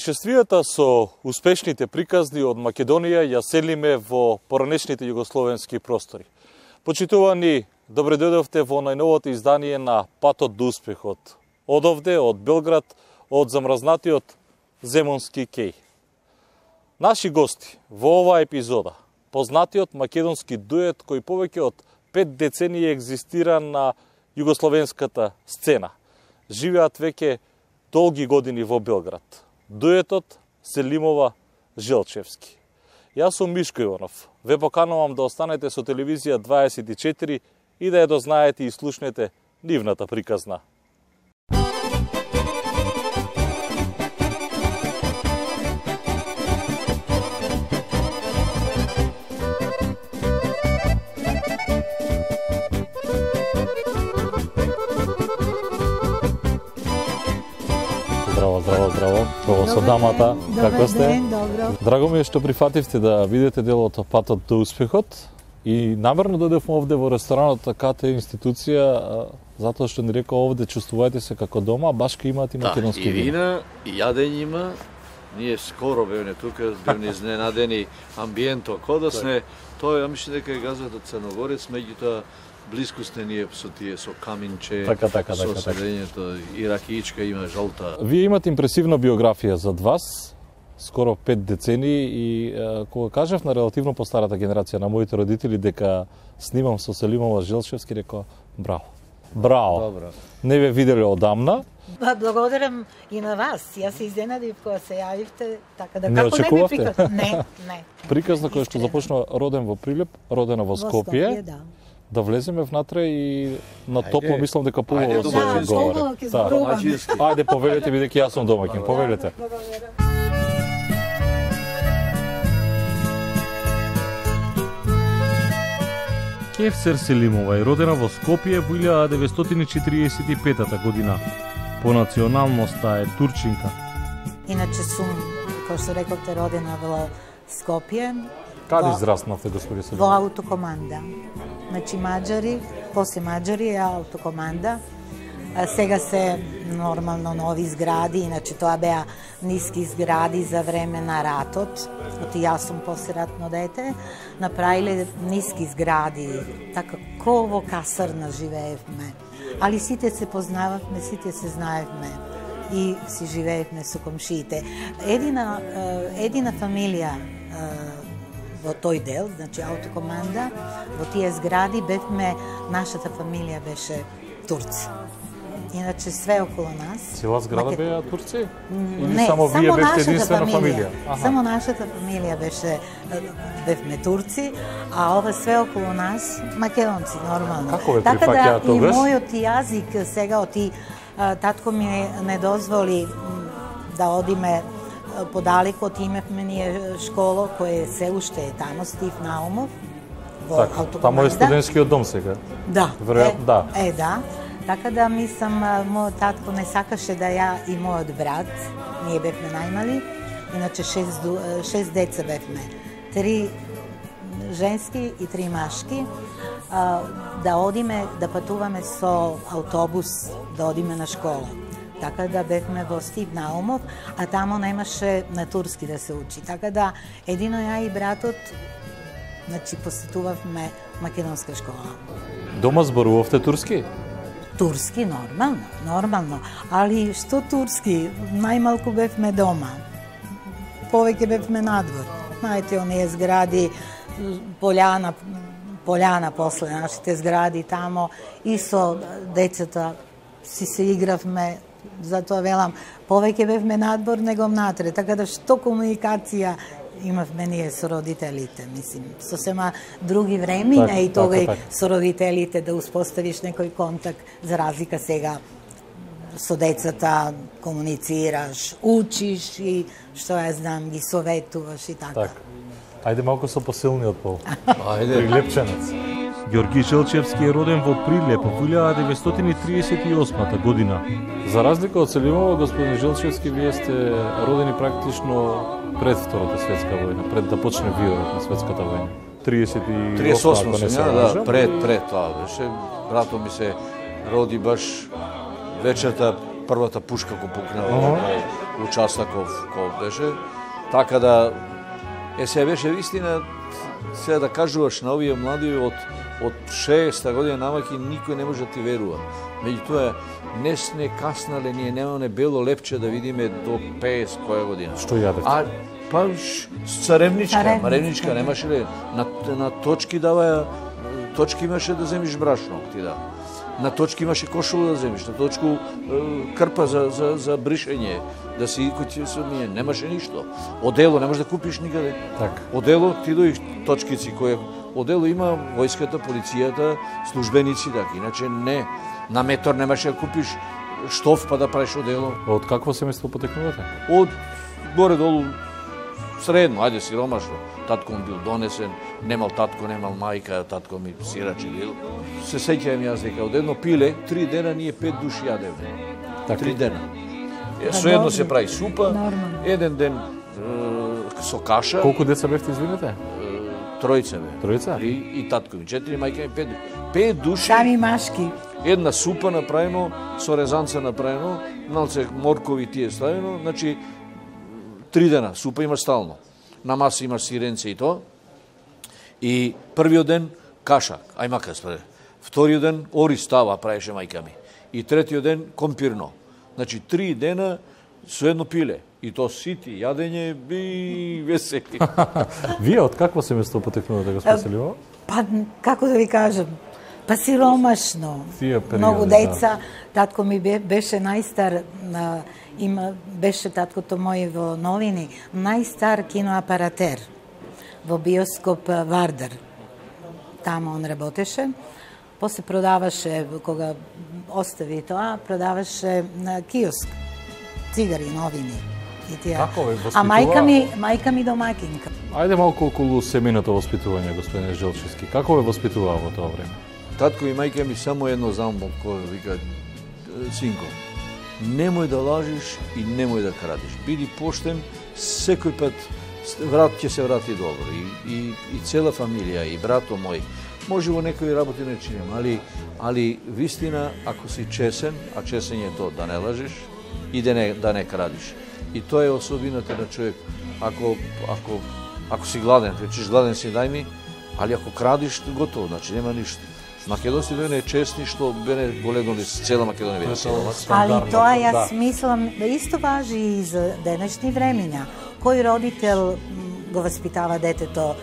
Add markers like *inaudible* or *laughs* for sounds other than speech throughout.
Путешествијата со успешните приказни од Македонија ја селиме во поранешните југословенски простори. Почитувани, добре дојдовте во најновото издание на Патот до успехот. Одовде, од Белград, од замразнатиот Земонски кеј. Наши гости во оваа епизода, познатиот македонски дует кој повеќе од пет децении екзистира на југословенската сцена. Живеат веќе долги години во Белград дуетот Селимова Желчевски. Јас сум Мишко Иванов. Ве поканувам да останете со телевизија 24 и да ја дознаете и слушнете нивната приказна. Со дамата. Добар Како сте? ден, добро. Драго ми е што прифативте да видите делот Патот до успехот. И намерно дојдевме овде во ресторанот КТ институција затоа што ни рекол овде чувствувајте се како дома, баш ке имаат и Да, македонски и вино. вина, и јадење има. Ние скоро бевме тука, бевме изненадени амбиенто кодасне. Тоа ја мислам дека е газот од Црногорец, меѓутоа блиску сте ние со тие со каминче, Така, така, со така, така. седењето и ракиичка има жолта. Вие имате импресивна биографија зад вас, скоро пет децении и кога кажав на релативно постарата генерација на моите родители дека снимам со Селимова Желчевски, рекоа браво. Браво. Добро. Не ве виделе одамна, Ба, Благодарам и на вас. Јас се изненадив кога се јавивте, така да Не како не би приказ... Не, не. приказна која што започна роден во Прилеп, родена во Скопје, да. Да влеземе внатре и на Ајде. топло мислам дека Ајде, побаво се домаќински. Да, Да. Ајде повелете бидејќи јас сум домаќин, повелете. Кевсер Селимова е родена во Скопје во 1945 година. По националноста е турчинка. Иначе сум, како што рековте, родена во Скопје. Каде во- израснавте, господи Во Селимова? аутокоманда. Значи Маđари, после Маđари е аутокоманда. А сега се нормално нови згради, иначе тоа беа ниски згради за време на ратот. Оти јас сум посератно дете. Направиле ниски згради, така ко во касарна живеевме. Али сите се познававме, сите се знаевме и си живеевме со комшиите. Едина, едина фамилија во тој дел, значи аутокоманда, во тие згради бевме, нашата фамилија беше турци. Иначе све околу нас. Цела зграда Маке- беа турци? Или не, само вие бевте нашата единствена фамилија. фамилија? Само нашата фамилија беше бевме турци, а ова све околу нас македонци нормално. Како ве така да и мојот јазик сега оти татко ми не, дозволи да одиме оти имавме ние школо кое се уште е тамо Стив Наумов во Така, аутокоманда. е студентскиот дом сега. Да. Веројатно, е, да. Е, да. Така да мислам, мојот татко не сакаше да ја и мојот брат, ние бевме најмали, иначе шест, шест деца бевме. Три женски и три машки. Да одиме, да патуваме со автобус, да одиме на школа. Така да бевме во Стив Наумов, а тамо немаше на турски да се учи. Така да едино ја и братот Значи, посетувавме македонска школа. Дома зборувавте турски? Турски, нормално, нормално. Али што турски? Најмалку бевме дома. Повеќе бевме надвор. Знаете, оние згради, поляна, поляна после нашите згради тамо и со децата си се игравме, затоа велам, повеќе бевме надвор него внатре, така да што комуникација имавме ние со родителите, мислим, сосема други времиња Така, и така, така. со родителите да успоставиш некој контакт, за разлика сега со децата комуницираш, учиш и што ја знам, ги советуваш и така. Така. Ајде малку со посилниот пол. *laughs* Ајде. Прилепченец. Ѓорги Желчевски е роден во Прилеп во 1938 година. За разлика од Селимова, господин Желчевски, вие сте родени практично пред Втората светска војна, пред да почне виорот на светската војна. 38 38 ако не се лажам. да, пред, пред тоа беше. Брато ми се роди баш вечерта првата пушка го пукна во, участаков кој беше, така да е се беше вистина се да кажуваш на овие млади од од 6 година намаки никој не може да ти верува. Меѓутоа не сне каснале, ние немаме бело лепче да видиме до 50 која година. Што јадете? А па царевничка, Царевничка, маревничка, немаше ли на на точки даваја точки имаше да земиш брашно ти да. На точки имаше кошула да земиш, на точку е, крпа за, за, за бришење, да си кој ти се одмие, немаше ништо. Одело не можеш да купиш никаде. Така. Одело ти доиш точкици кои Одело има војската, полицијата, службеници така, иначе не. На метор немаше да купиш штоф па да правиш одело. Од какво семејство потекнувате? Од горе долу средно, ајде сиромашно. Татко ми бил донесен, немал татко, немал мајка, татко ми сирачи бил. Се сеќавам јас дека од едно пиле, три дена ние пет души јадевме. Така. Три дена. Е, Па со едно се прави супа, еден ден со каша, Колку деца бевте, извинете? Тројца бе. Тројца? Три и татко ми, четири, мајка ми пет. Пет души, Сами машки. една супа направено, со резанца направено, малце моркови тие ставено, значи три дена супа имаш стално. На маса имаш сиренце и тоа. И првиот ден каша, ај мака спре. Вториот ден ори става правеше мајка ми. И третиот ден компирно. Значи три дена со едно пиле. И то сити, јадење би *laughs* весели. *laughs* Вие од какво семејство потекнувате, господин Селиво? Па, како да ви кажам, па сиромашно. Тие периоди, Многу да. деца, татко ми бе, беше најстар, има, беше таткото мој во новини, најстар киноапаратер во биоскоп Вардар. Тамо он работеше. После продаваше, кога остави тоа, продаваше на киоск, цигари, новини. И тие. Како ве а мајка воспитува? ми, мајка ми домакинка. Ајде малку околу семејното воспитување, господине Желчевски. Како ве воспитуваа во тоа време? Татко и мајка ми само едно знам од кој вика синко. Немој да лажиш и немој да крадиш. Биди поштен, секој пат врат ќе се врати добро и, и, и цела фамилија и брато мој. Може во некои работи не чинем, али али вистина ако си чесен, а чесен е тоа да не лажеш и да не да не крадиш. И тоа е особината на човек. Ако ако ако си гладен, речеш гладен си дај ми, али ако крадиш готово, значи нема ништо. Македонци бене честни што бене голедно цела Македонија бене силова. Али тоа да. јас мислам да исто важи и за денешни времења. Кој родител го воспитава детето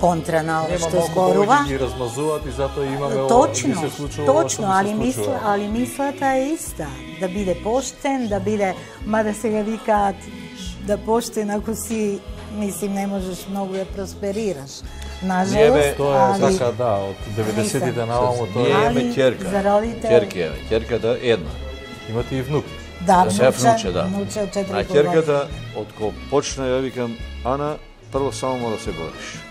контра на ова што зборува? ги размазуваат и затоа имаме ова, Точно, ни се случува ова што точно, се али мисла, али мислата е иста, да биде поштен, да биде, мада сега викаат да поштен ако си, мислим не можеш многу да просперираш. Нажалост, Тоа е така, да, од 90-тите наваму тоа Ние е. Али ќерка. за родител- Ќерка е, ќерката една. Имате и внук. да, Да се внуче, да. внуче од 4 А ќерката, од кога почна, ја викам, Ана, прво само мора да се бориш.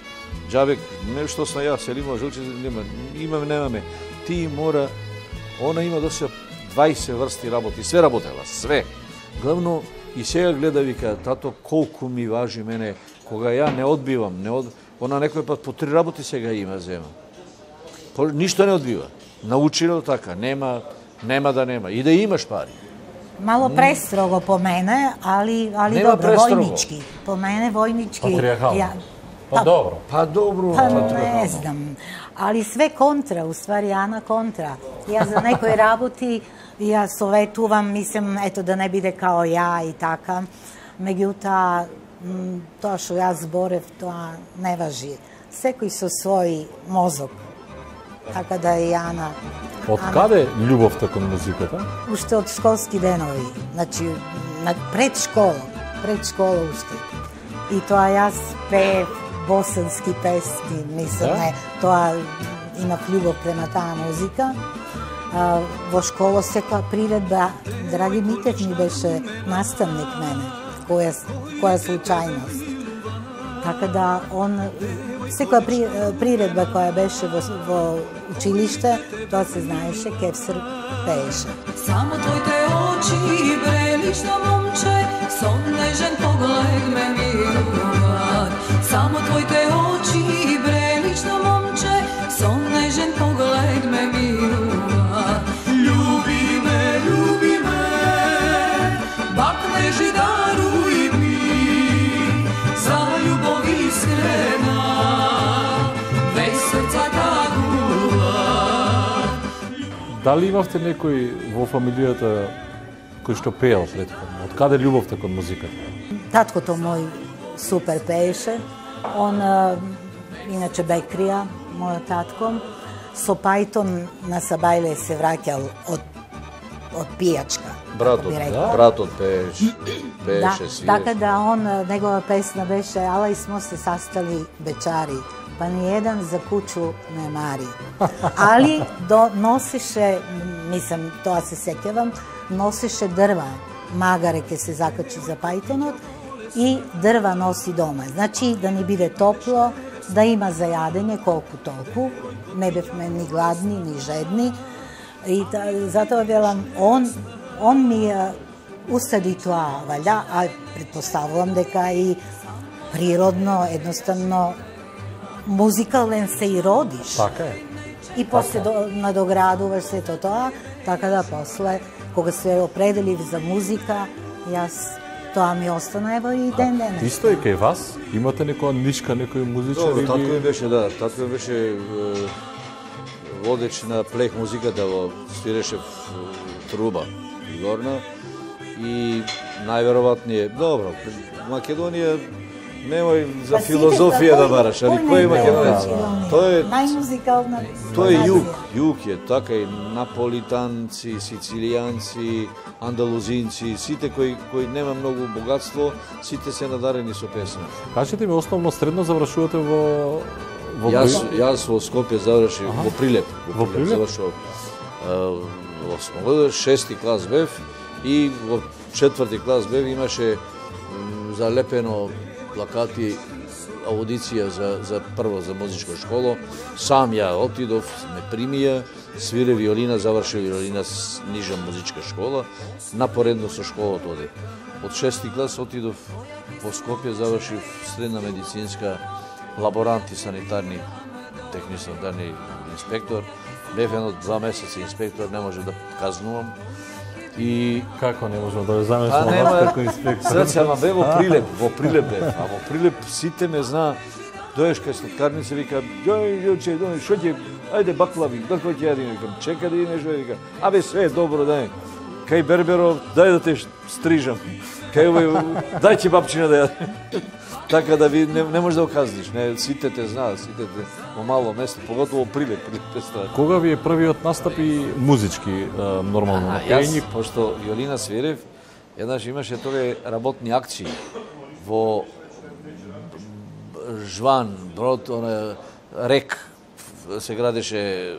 Джабек, нешто сна јас, или има жилче, нема, имаме, немаме. Ти мора, она има до се 20 врсти работи, све работела, све. Главно, и сега гледа, вика, тато, колку ми важи мене, кога ја не одбивам, не од... она некој пат по три работи сега има, зема. По, ништо не одбива. Научила така, нема, нема да нема. И да имаш пари. Мало престрого по мене, али али војнички. По мене војнички. Патриархално. Ја, Па добро. Па добро, Па не знам. Али све контра, уствари Ана контра. Ја за некои работи ја советувам, мислам, ето да не биде као ја и така. Меѓутоа, м, тоа што јас зборев, тоа не важи. Секој со свој мозок. Така да и Ана. Од каде љубовта кон музиката? уште од школски денови, значи на пред школа, пред школа уште. И тоа јас пеев босански песни, мислам, Да? тоа имав љубов према таа музика. А, во школа секоја приредба, Драги Митев ми беше наставник мене, која, која случајност. Така да он секоја при, приредба која беше во, во училиште, тоа се знаеше, Кевсер пееше. Само твоите Значи очи, момче, нежен поглед ме. Само твоите очи, момче, нежен поглед ме. Люби ме, люби ме, бак ми, за љубов искрена, дали имавте некој во фамилијата кој што пеел претходно? Од каде љубовта кон музиката? Таткото мој супер пееше. Он, иначе Бекрија, мојот татко, со Пајтон на Сабајле се враќал од од пијачка. Братот, да? братот пееше, Да, пееше, свиреше. така да он, негова песна беше Ала и смо се састали бечари, па ни еден за куќу не мари. *laughs* Али до, носеше, мислам, тоа се сеќавам, носеше дрва. Магаре ке се закачи за пајтонот и дрва носи дома. Значи да ни биде топло, да има за јадење колку толку. Не бевме ни гладни, ни жедни. И та, затоа велам, он, он ми ја усади тоа, валја, а предпоставувам дека и природно, едноставно, музикален се и родиш. Така е. И после до, надоградуваш сето тоа, така да после, кога се определив за музика, јас тоа ми остана ево и ден денес. Исто и кај вас? Имате некоја нишка, некој музичар Добро, татко ми беше, да, татко ми беше е, водеч на плех музиката во свиреше в е, труба горна и најверојатниот добро, Македонија немој за Па филозофија да бараш, али кој е не македонец? Тој е најмузикална Тој е југ, југ е, така и наполитанци, сицилијанци, андалузинци, сите кои кои нема многу богатство, сите се надарени со песна. Кажете ми, основно средно завршувате во... во Јас јас во Скопје завршив во Прилеп, Во Прилеп? завршив во шести клас бев и во четврти клас бев имаше залепено плакати аудиција за, за прво за музичко школо. Сам ја отидов, ме примија, свире виолина, завршив виолина с нижа музичка школа, напоредно со школата оди. Од шести клас отидов во Скопје, завршив средна медицинска лаборант и санитарни техничар, санитарни инспектор. Бев едно два месеца инспектор, не може да казнувам. И Како не можам да ја А замислам нема, како инспектор? Sad ама бе во Прилеп, во Прилеп бе. А во Прилеп сите ме зна. Доеш кај сладкарница вика, "Јој, јуче, дој, шо ќе, ајде баклави, како ќе јадиме?" Викам, "Чека да идеш, вика." Абе све е добро, дај. Кај Берберов, дај да те стрижам. Кај овој, дај ќе бабчина да јаде. Така да ви не, не можеш да оказниш, не, сите те знаат, сите те во мало место, поготово Прилеп, Прилеп е страшно. Кога ви е првиот настап и музички, е, нормално, на А, пење? пошто Јолина свирев, еднаш имаше торе работни акции во Жван, Брод, оне, Рек, се градеше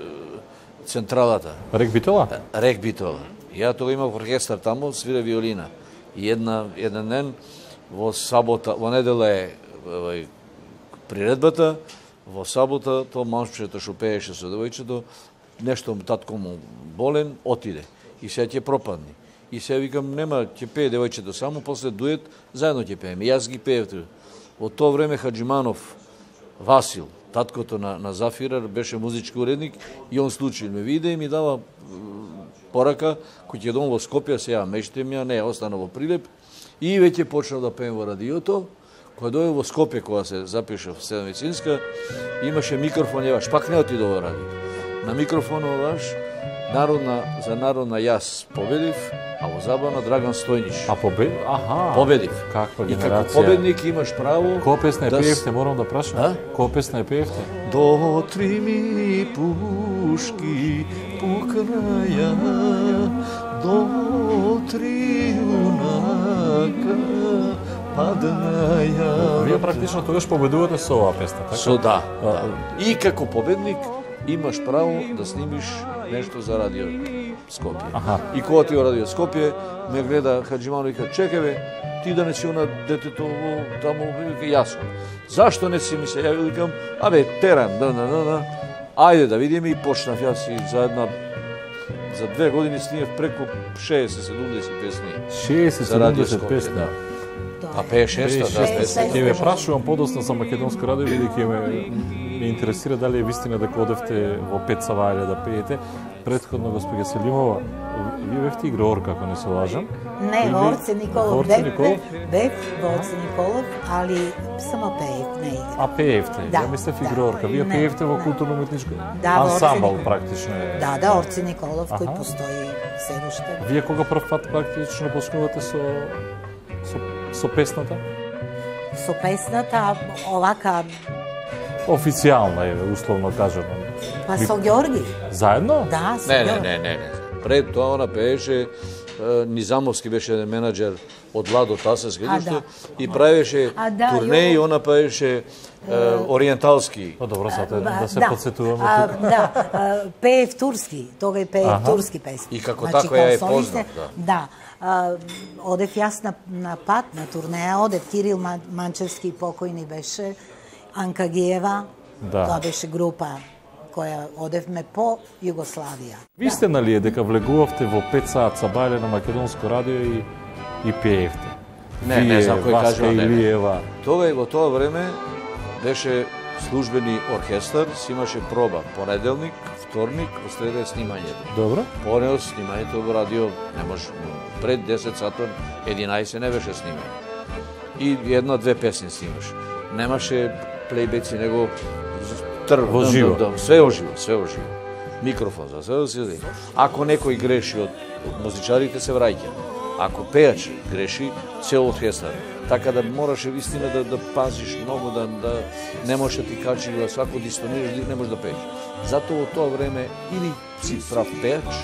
централата. Рек Битола? Рек Битола. Ја тога имав оркестар таму, свира виолина. И една, еден ден, во сабота, во недела е приредбата, во сабота, тоа момчето што пееше со девојчето, нешто татко му болен, отиде. И се ќе пропадни. И се викам, нема, ќе пее девојчето само, после дует, заедно ќе пееме. Јас ги пеев. Во тоа време Хаджиманов, Васил, таткото на, на Зафирар, беше музички уредник и он случајно ме виде и ми дава порака, кој ќе дом во Скопје, сега мештем ја, не, остана во Прилеп, и веќе почнав да пеем во радиото, кога дојде во Скопје, кога се запишав медицинска, имаше микрофон, еваш, пак не отиде во радио. На микрофонот ваш, народна, за народна јас победив, а во забавна Драган Стојниш. А побед... Аха. Победив. Каква И како генерација. победник имаш право Која песна е да пеевте, морам да прашам? А? Која песна е пеевте? До три ми пушки пукнаја, до три юнака паднаја. Вие практично тогаш победувате со оваа песна, така? Со да, да. И како победник имаш право да снимиш нешто за радио Скопје. Аха. И кога ти во радио Скопје, ме гледа Хаджимано и вика, чекай бе, ти да не си она детето во таму, вика, јас. Зашто не си ми се јавил, викам, абе, терам, да, да, да, да. Ајде да видиме и почнав јас и за една за две години снимав преку 60-70 песни. За радио 60-70 Скопје, песни. да. А пее шеста, да, Шеста. песни. Ќе ве прашувам подоцна за македонско радио, бидејќи ме, ме интересира дали е вистина дека одевте во Пет Савајле да пеете. Предходно, господја Селимова, вие бевте игроор, ако не се лажам. Не, Или- во Орце Николов бев, Николов? бев во Орце Николов, али само пеев. Не играм. А пеевте? Да, Ја мислев да. игрорка. Вие Не, пеевте во не. културно-уметничко Да, ансамбл практично. е. Да, да, Орци Николов, кој Аха. постои се уште. Вие кога прв пат практично почнувате со со, со песната? Со песната, овака, Официјална е, условно кажано. па со Ѓорги. Заедно? Да, со Не, не, Ѓорги. не, не, не. Пред тоа она пееше Низамовски беше менаџер од Ладо Тасевски А, што да. и правеше А, да, турнеи, јо. она пееше е, ориенталски. Па добро, сад да, се да, подсетуваме а, тука. Да, а, пеев турски, тога и пеев турски песни. И како Значи, таква ја е познат, да. Да. А, одев јас на, на пат, на турнеја, одев Кирил Ман- Манчевски, покојни беше, Анка Гиева, Да. тоа беше група која одевме по Југославија. Ви сте нали дека влегувавте во 5 саат са на македонско радио и и пеевте. Не, не Вие, знам кој кажува, не, не. Илиева. Тога и во тоа време беше службени оркестар, си имаше проба понеделник, вторник, во среда е снимањето. Добро? Понео снимањето во радио не може пред 10 сатот 11 не беше снимање. И една-две песни снимаше. Немаше плейбеци, него трв, Во живо. Да, све оживо, све оживо. Микрофон за све се даде. Ако некој греши од, од музичарите се враќа. Ако пеач греши, цел оркестар. Така да мораше вистина да, да пазиш многу, да, да не можеш да ти качи глас, ако дистонираш, не можеш да пееш. Затоа во тоа време или си прав пеач,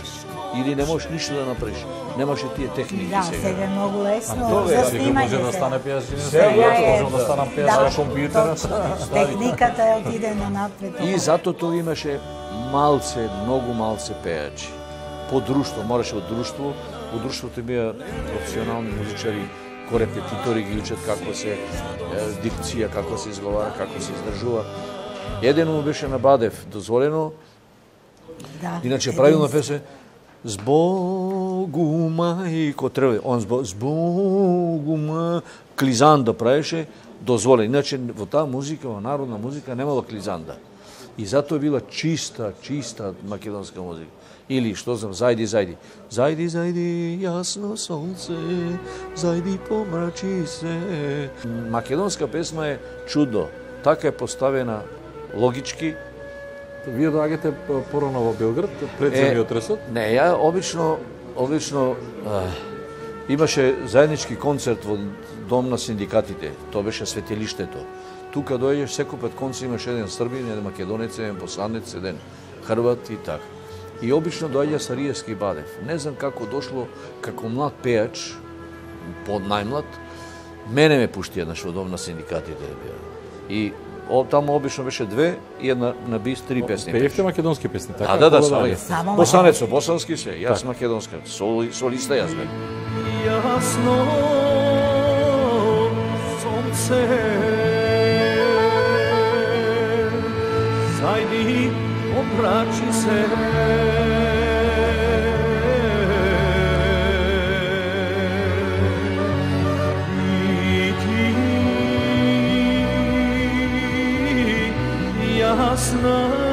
или не можеш ништо да направиш. Немаше тие техники Да, сега. сега е многу лесно тоа е, за Сега може да стане пеач, Сега е- може да стане пеач Да, на компјутер. Техниката е отиде на напред. И затоа тоа имаше малце, многу малце пеачи. По друштво, мораше од друштво, во друштвото беа професионални музичари, корепетитори ги учат како се дикција, како се изговара, како се издржува. Еден му беше на Бадев дозволено, Да, иначе правилно песе Збогу мајко треба, он збо, збогу ма клизанда правеше дозволен. Иначе во таа музика, во народна музика немало клизанда. И затоа била чиста, чиста македонска музика. Или што знам, зајди, зајди. Зајди, зајди, јасно сонце, зајди помрачи се. Македонска песма е чудо. Така е поставена логички, Вие доаѓате порано во Белград, пред земјот тресот? Не, ја обично, обично а, имаше заеднички концерт во Дом на синдикатите. Тоа беше светилиштето. Тука доаѓаш секој пат концерт имаш еден србин, еден македонец, еден босанец, еден хрват и така. И обично доаѓа Сариевски Бадев. Не знам како дошло како млад пеач, под најмлад, мене ме пушти еднаш во Дом на синдикатите. И о, таму обично беше две и една на бис три песни. Пеевте македонски песни, така? А, да, да, Кога само. Само Босанец, со босански се, јас македонска, соли, солиста јас бе. Јасно сонце Зајди, обрачи се И ти јасна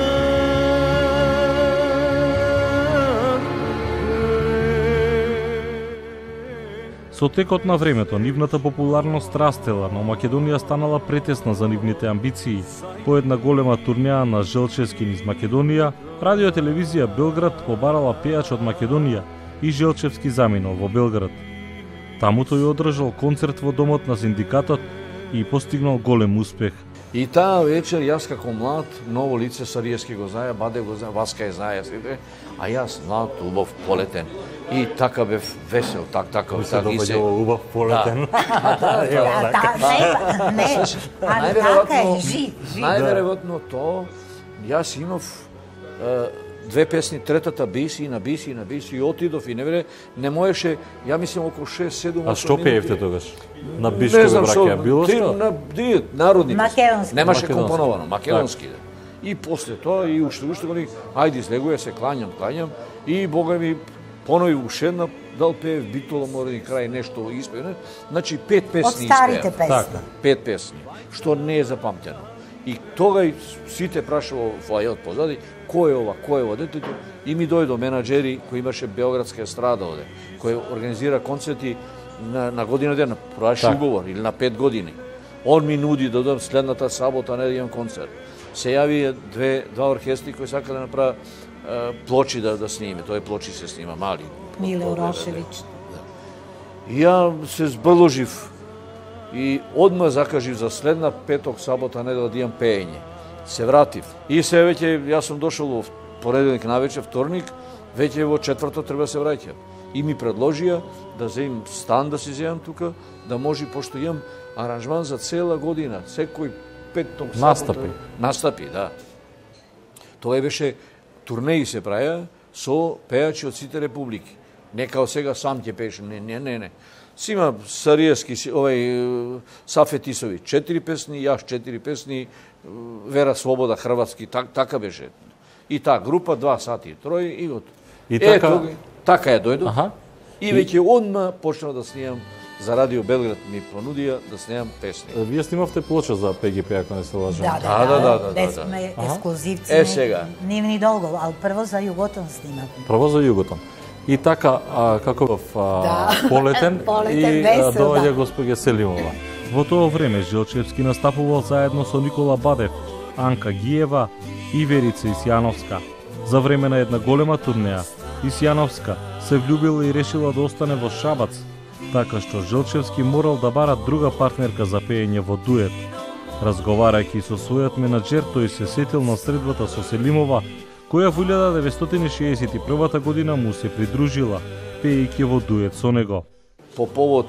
Со текот на времето, нивната популярност растела, но Македонија станала претесна за нивните амбиции. По една голема турнеја на Желчевски низ Македонија, радио телевизија Белград побарала пеач од Македонија и Желчевски заминал во Белград. Таму тој одржал концерт во домот на синдикатот и постигнал голем успех. И таа вечер јас како млад, ново лице Сариевски го знае, Баде го знае, Васка е знае сите, а јас млад, убав, полетен. И така бев весел, так, така, така и се... убав полетен. *laughs* А, та, не, не, а така е, жив, жив. Најверојатно тоа, јас имав две песни, третата биси, на биси, на биси, и отидов и не вере, не можеше, ја мислам околу 6-7 А што пеевте тогаш? На Не Бишкови знам што, браќа, било ти, што? На, ди, народни. Македонски. Немаше Македонски. компоновано, македонски. Да. И после тоа, и уште, уште го ајде, излегуја се, клањам, клањам, и Бога ми, понови уште една, дал пеев Битола Морени крај нешто испене, значи пет Од песни старите испеев. песни. Така. Пет песни, што не е запамтено. И тогај сите прашува во флајот позади, кој е ова, кој е ова детето, и ми дојдо менаџери кој имаше Белградска естрада оде, кој организира концерти на, на година дена, проаш Така. уговор или на пет години. Он ми нуди да одам следната сабота не да имам концерт. Се јави две два оркестри кои сака да направа плочи да да сниме. Тој плочи се снима мали. Миле Урошевич. И ја се збрложив и одма закажив за следна петок, сабота, недела да имам пеење. Се вратив. И се веќе, јас сум дошол во понеделник навече, вторник, веќе во четврто треба да се враќам. И ми предложија да земам стан да си земам тука, да може, пошто имам аранжман за цела година, секој петок, сабота. Настапи. Настапи, да. Тоа беше турнеи се праја со пејачи од сите републики. Не као сега сам ќе пееш, не, не, не, не. Си има Сариевски, овај е, Сафе Тисови, четири песни, јас четири песни, е, Вера Слобода Хрватски, так, така беше. И таа група, два сати, трој и гот. И Е, така- тога- така ја дојдов. Аха. И веќе одма почнав да снимам за Радио Белград ми понудија да снимам песни. Вие снимавте плоча за ПГП, ако не се лажам. Да, Да, да, да, да, да. сме Аха. ексклузивци. Е, не- сега. Нивни долго, ал прво за Југотон снимавме. Право за југотон. И така, а, како в а, Да. *laughs* полетен, *laughs* Полетен, и а, весел, доаѓа да. госпоѓа Селимова. Во тоа време Жилчевски настапувал заедно со Никола Бадев, Анка Гиева и Верица Исјановска. За време на една голема турнеја, Исјановска се влюбила и решила да остане во Шабац, така што Жилчевски морал да бара друга партнерка за пеење во дует. Разговарајќи со својот менаџер, тој се сетил на средбата со Селимова, која во 1961 година му се придружила, пеејќи во дует со него. по повод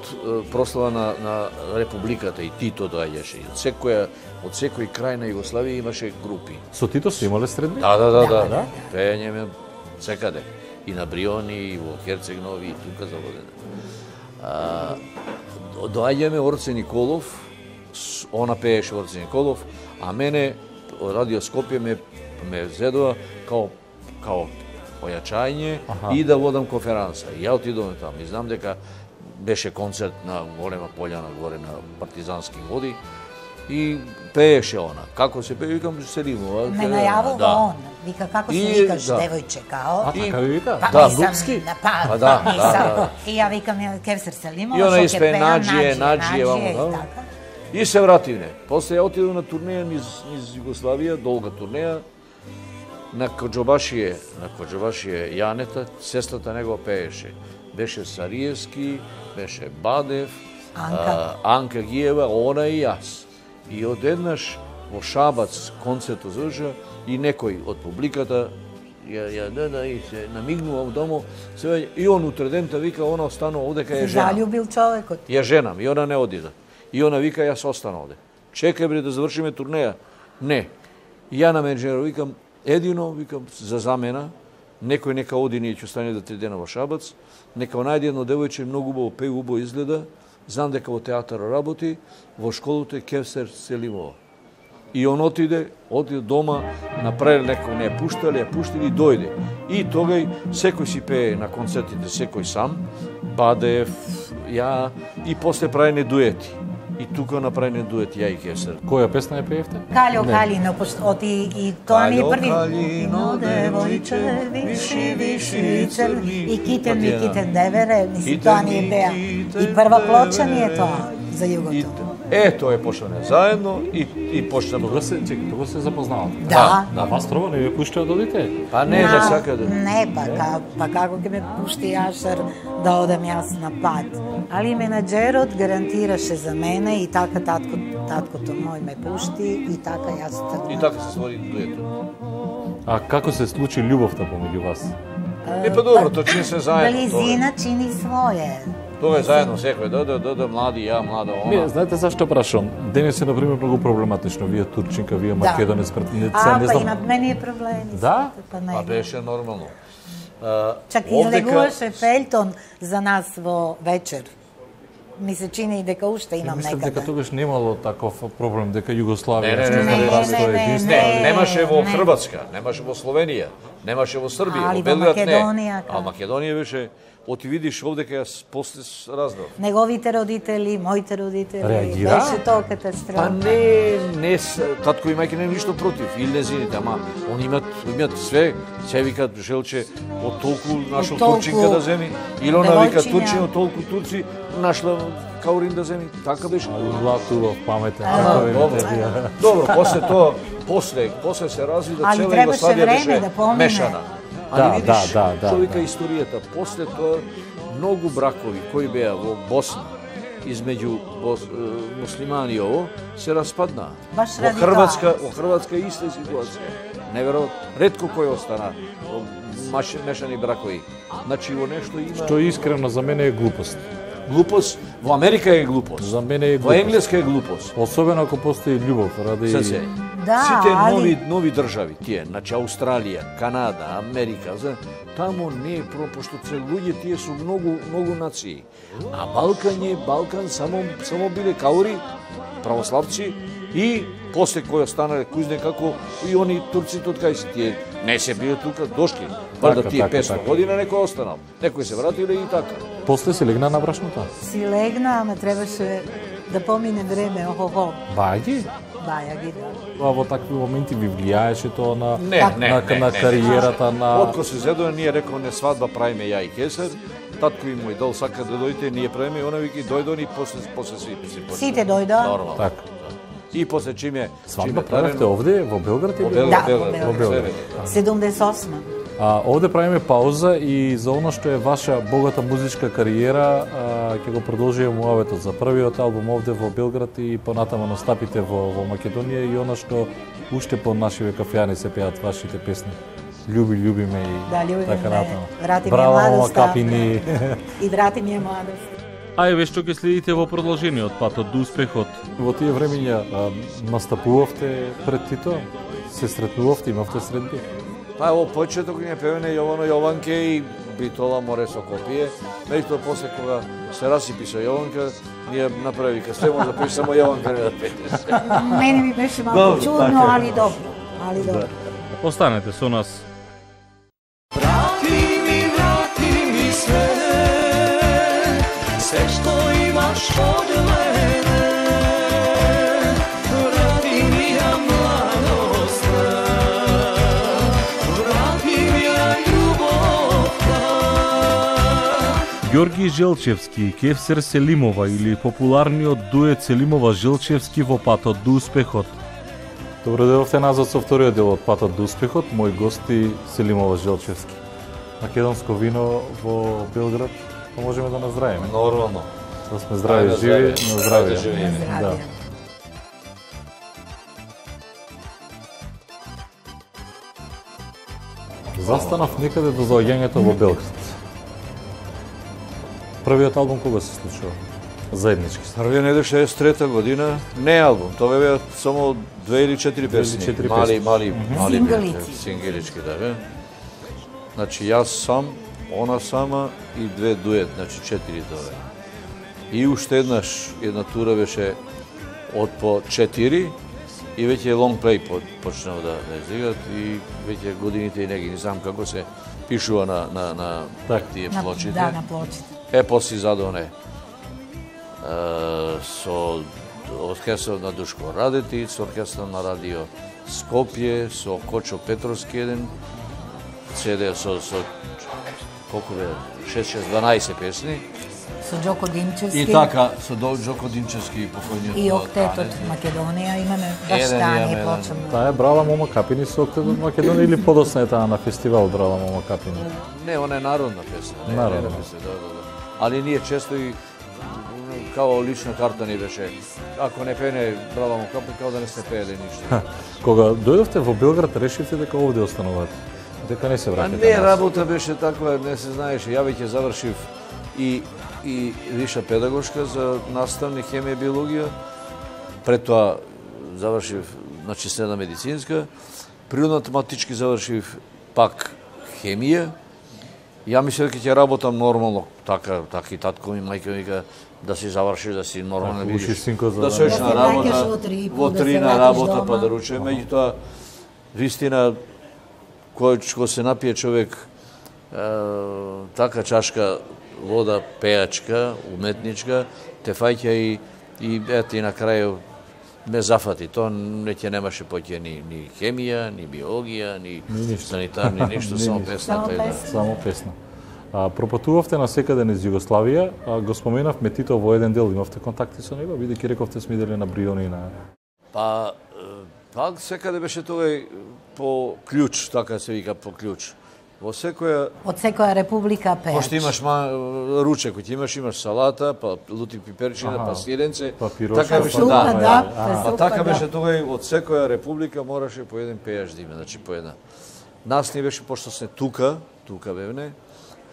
прослава на, на Републиката и Тито доаѓаше. И Од секоја од секој крај на Југославија имаше групи. Со Тито сте имале средби? Да, да, да, да. да. Пеење ме секаде. И на Бриони, и во Херцег Нови, и тука за водене. А, доаѓаме Орце Николов, она пееше Орце Николов, а мене Радио Скопје ме ме зедува као као појачање Аха. и да водам конферанса. И ја отидовме таму и знам дека беше концерт на голема пољана горе на партизански води и пееше она. Како се пее, викам Селимова. Ме ќе- најавува да. он. Вика, како се викаш, да. девојче, као? А, така ви вика? Па, Да, на- па, Па да, мислам. да, да. И ја викам, ја Кевсер Селимова, И она што ќе Наџије, Наџије, вамо, и да. така. И се вративме. После ја отидов на турнеја низ, низ Југославија, долга турнеја, на Коджобашије, на Коджобашије Јанета, сестрата него пееше. Беше Сариевски, беше Бадев, Анка. а, Анка Гиева, она и јас. И одеднаш во Шабац концертот завршува и некој од публиката ја, ја да, да, и се намигнува у домо, се и он утредента вика, она останува овде кај е жена. заљубил човекот. Ја женам и она не одида. И она вика јас остана овде. Чекај бре да завршиме турнеја. Не. И ја на менеджерот викам едино викам за замена некој нека оди ние ќе остане да три дена во Шабац, нека најде едно девојче многу убаво пее, убаво изгледа, знам дека во театарот работи, во школата е Кевсер Селимова. И он отиде, отиде дома, направи некој не е пуштале, ја пуштили и дојде. И тогај секој си пее на концертите, секој сам, Бадев, ја, и после правене дуети. И тука направене дуети, ја и Кесер. Која песна ја пеевте? Калјо Не. Калино, пошто оти и тоа ми е први. Калино, девојче, виши, виши, црни. И китен да. китен девере, мисли, тоа ни е китен И прва плоча ни е тоа за И, југото. Е, тоа е почнане заедно и, и почна... Тога се, тога се запознавате. Да. На вас трова не ви пуштаа да одите? Па не, да сака да... Не, па, ка, па како ќе ме пушти Јашар да одам јас на пат. Али менаџерот гарантираше за мене и така татко, таткото мој ме пушти и така јас тргнав. И така се створи дуето. А како се случи љубовта помеѓу вас? Е, па добро, тоа чини се заедно. Близина чини своје. Тоа е заедно секој, да, да, млади, ја, млада, Ми, она. знаете зашто прашам? Денес е, например, многу проблематично. Вие турчинка, вие македонец, да. не, А, не па знам. имат мене проблеми. Да? Па не. Па беше нормално. А, Чак овдека- излегуваше Фелтон за нас во вечер. Ми се чини дека уште имам Мислам некаде. дека тогаш немало таков проблем, дека Не, Југославија не, не, е не, не, не, единство. Не, Не, немаше во не. Хрватска, немаше во Словенија. Немаше во Србија, во Белград Македонија, не. А Македонија беше, оти видиш овде кај јас после разнав. Неговите родители, моите родители, Реагира? беше тоа Па катастрофа. не, не, с- татко и мајка не ништо против, или незините, ама они имат, имат све, се викат Желче, од толку нашо Од толку турчинка да земи, или она вика турчин, од толку турци, нашла Каурин да земи, така беше. Злату в паметен. А, како им Добро, добро, после тоа, после, после се разви да Али цела Југославија време беше да мешана. Да, видиш, да, да, да, што вика да. историјата, после тоа многу бракови кои беа во Босна измеѓу бос, муслимани и ово се распаднаа. Баш во Хрватска, во Хрватска е иста ситуација. Неверојатно, ретко кој остана во маш- мешани бракови. Значи во нешто има Што искрено за мене е глупост. глупост. Во Америка е глупост. За мене е Во глупост. Енглеска е глупост. Особено ако постои љубов ради Срце. Да, Сите али- нови нови држави, тие, значи Аустралија, Канада, Америка, за таму не е про пошто се луѓе тие се многу многу нации. А Балкан е Балкан само само биле каури, православци и после кои останале кузне како и они турците од кај се тие не се биле тука дошли. Па да Така, тие така, 500 така. година некој останал. Некои се вратиле и така. После се легна на брашното. Си легна, ама требаше да помине време, охо-хо. Баѓи? Баја ги да. А во такви моменти ви влијаеше тоа на Не, не, на, не, на не. кариерата на Отко се зедоа, ние рекол не свадба правиме ја и Кесар. Татко и мој дол сака да дојдете, ние правиме, она вики дојдони и после после си. Сите дојдоа? Нормално. Така. И после чиме Свадба правевте овде во Белград или? Да, во Белград, Белград. во Белград. 78 А, овде правиме пауза и за она што е ваша богата музичка кариера, а, ќе го продолжиме муаветот за првиот албум овде во Белград и понатамо настапите во, во Македонија и она што уште по нашиве кафјани се пеат вашите песни. Љуби, љуби ме и Да, љуби така натаму. врати ми Браво, мама младоста. капини. и врати ми е младост. А еве што ќе следите во продолжениот патот до успехот. Во тие времења настапувавте пред Тито? Се сретнувавте, имавте средби? Па во почеток ние певене Јовано Јованке и Битола море со копие. Меѓутоа после кога се расипи со Јованка, ние направи сте може да пише само Јованка не да пееш. Мене ми беше малку Добро, чудно, така. али добро. Али добро. Останете со нас. Vrati mi sve Sve što imaš od mene Ѓорги Желчевски и Кевсер Селимова или популарниот дует Селимова-Желчевски во патот до успехот. Добро дојдовте назад со вториот дел од патот до успехот. Мој гости Селимова Желчевски. Македонско вино во Белград, па можеме да наздравиме. Нормално. Да сме здрави, Ајде, живи, здрави. на здравје. Живи. Здравје. Да. Застанав некаде до заоѓањето во Белград. Првиот албум кога се случува? Заеднички. Првиот недел 63 година, не албум, тоа беа само две или четири песни. четири мали, песни. мали, мали Сингалици. беа, сингелички, да бе. Значи јас сам, она сама и две дует, значи четири тоа. И уште еднаш една тура беше од по четири и веќе лонг плей по- почнав да, да изигат и веќе годините и неги не знам како се пишува на, на, на Така. тие плочите. да, на плочите. Е, после задоне е, со оркестрот на Душко Радети, со оркестрот на Радио Скопје, со Кочо Петровски еден, седе со, со колку бе, 6-6-12 песни. Со Джоко Димчевски И така, со Джоко Димчевски покојниот. и Октетот. Македонија имаме баш еден. почнаме. Таа е Брала Мома Капини со Октет од Македонија или подосна е таа на фестивал Брала Мома Капини? Не, она е народна песна. Не, Народна. Не, песна, да, да, да. Али ние често и као лична карта ни беше. Ако не пене Брала му капи, као да не сте пееле ништо. Кога дојдовте во Белград, решивте дека овде останувате? Дека не се А враќате не, работа беше таква, не се знаеше. Ја веќе завршив и и виша педагошка за наставни хемија и биологија. Пред тоа завршив значи средна медицинска. Природно-математички завршив пак хемија. Ја мислев дека ќе работам нормално, така, така и татко ми, мајка ми вика да си завршиш, да си нормално видиш. учиш, синко, да да- се на работа, во три на работа па да руче. Меѓутоа, вистина, кој кога се напие човек е, така чашка вода пејачка, уметничка, те фаќа и и ете и на крајот ме зафати. Тоа веќе немаше поќе ни, ни хемија, ни биологија, ни, Ни ништо. санитарни, ништо, *laughs* само песната Само и да. песна. Само песна. А, пропатувавте на секаде низ Југославија, а, го споменавме Тито во еден дел, имавте контакти со него, бидејќи рековте сме идели на Бриони на Па, е, пак секаде беше тој по клjuč, така се вика по клjuč. Во секоја Од секоја република пејач. Пошто имаш ма, ручек, кој имаш, имаш салата, па лути пиперчина, Аха. па сиренце. Па пирошка, така беше, Супа, да. да, Па супа, така да. беше тој од секоја република мораше по еден пејач да има, значи по една. Нас не беше пошто сме тука, тука бевне.